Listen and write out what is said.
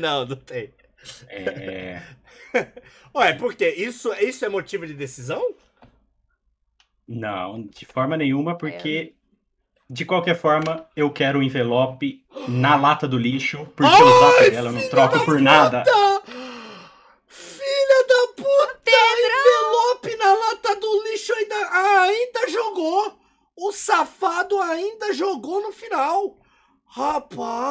Não, não tem. É. Ué, por quê? Isso, isso é motivo de decisão? Não, de forma nenhuma, porque é. de qualquer forma eu quero o envelope na lata do lixo, porque Ai, o zap dela eu não troco por nada. puta! Filha da puta! Envelope na lata do lixo ainda, ainda jogou! O safado ainda jogou no final! Rapaz!